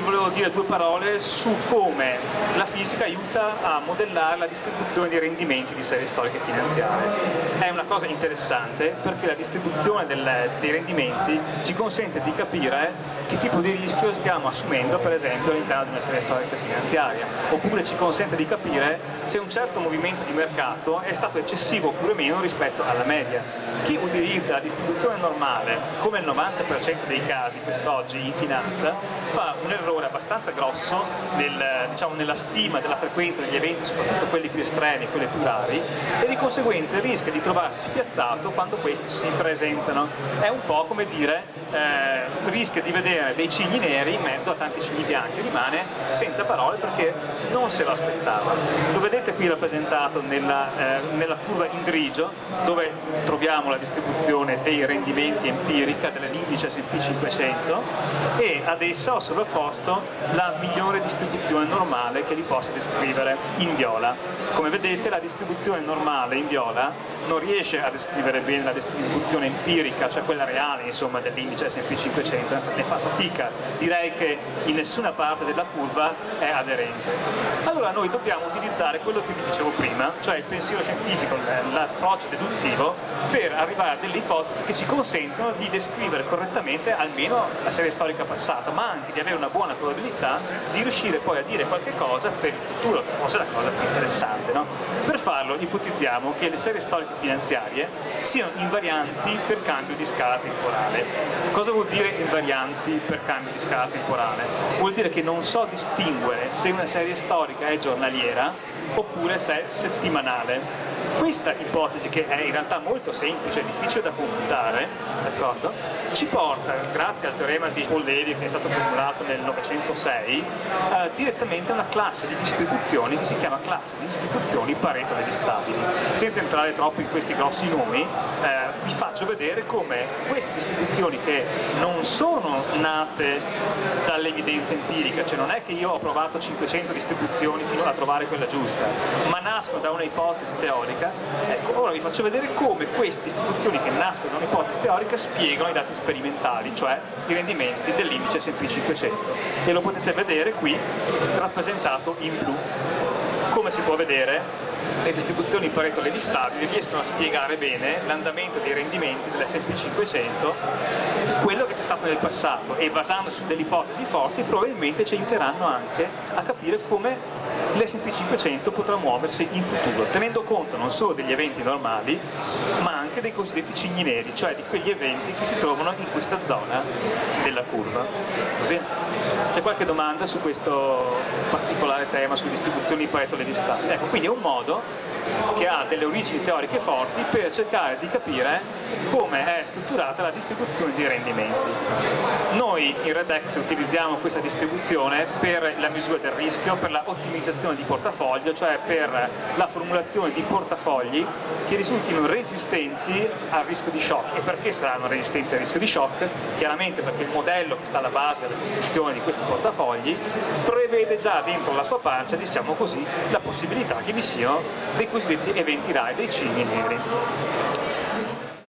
volevo dire due parole su come la fisica aiuta a modellare la distribuzione dei rendimenti di serie storiche finanziarie. È una cosa interessante perché la distribuzione del, dei rendimenti ci consente di capire che tipo di rischio stiamo assumendo per esempio all'interno di una serie storica finanziaria, oppure ci consente di capire se un certo movimento di mercato è stato eccessivo oppure meno rispetto alla media. Chi utilizza la distribuzione normale, come il 90% dei casi quest'oggi in finanza, fa un errore abbastanza grosso nel, diciamo, nella stima della frequenza degli eventi, soprattutto quelli più estremi quelli più rari, e di conseguenza rischia di trovarsi spiazzato quando questi si presentano. È un po' come dire, eh, rischia di vedere dei cigni neri in mezzo a tanti cigni bianchi, rimane senza parole perché non se lo aspettava. Lo vedete qui rappresentato nella, eh, nella curva in grigio, dove troviamo la distribuzione dei rendimenti empirica dell'indice S&P 500 e ad essa ho sovrapposto la migliore distribuzione normale che li posso descrivere in viola. Come vedete la distribuzione normale in viola non riesce a descrivere bene la distribuzione empirica, cioè quella reale insomma, dell'indice S&P 500, ne fa fatica, direi che in nessuna parte della curva è aderente. Allora noi dobbiamo utilizzare quello che vi dicevo prima, cioè il pensiero scientifico, l'approccio deduttivo, per arrivare a delle ipotesi che ci consentono di descrivere correttamente almeno la serie storica passata, ma anche di avere una buona probabilità di riuscire poi a dire qualche cosa per il futuro, che forse è la cosa più interessante. No? Farlo ipotizziamo che le serie storiche finanziarie siano invarianti per cambio di scala temporale. Cosa vuol dire invarianti per cambio di scala temporale? Vuol dire che non so distinguere se una serie storica è giornaliera oppure se è settimanale. Questa ipotesi, che è in realtà molto semplice difficile da confutare, ci porta, grazie al teorema di Paul Levy che è stato formulato nel 906, eh, direttamente a una classe di distribuzioni che si chiama classe di distribuzioni Pareto degli stabili. Senza entrare troppo in questi grossi nomi, eh, vi faccio vedere come queste distribuzioni che non sono nate dall'evidenza empirica, cioè non è che io ho provato 500 distribuzioni fino a trovare quella giusta, ma nascono da un'ipotesi teorica, ecco, ora vi faccio vedere come queste distribuzioni che nascono da un'ipotesi teorica spiegano i dati sperimentali, cioè i rendimenti dell'indice S&P 500 e lo potete vedere qui rappresentato in blu. Come si può vedere le distribuzioni Pareto Levi stabili riescono a spiegare bene l'andamento dei rendimenti dell'S&P 500 quello che c'è stato nel passato e basandosi su delle ipotesi forti probabilmente ci aiuteranno anche a capire come l'S&P 500 potrà muoversi in futuro, tenendo conto non solo degli eventi normali, ma anche dei cosiddetti cigni neri, cioè di quegli eventi che si trovano in questa zona della curva. C'è qualche domanda su questo particolare tema, sulle distribuzioni di Pareto levi stabili? Ecco, quindi è un modo che ha delle origini teoriche forti per cercare di capire come è strutturata la distribuzione dei rendimenti. Noi in Redex utilizziamo questa distribuzione per la misura del rischio, per la ottimizzazione di portafoglio, cioè per la formulazione di portafogli che risultino resistenti al rischio di shock. E perché saranno resistenti al rischio di shock? Chiaramente perché il modello che sta alla base della costruzione di questi portafogli prevede già dentro la sua pancia, diciamo così, la possibilità che vi siano dei cosiddetti eventi RAI, dei cigni neri.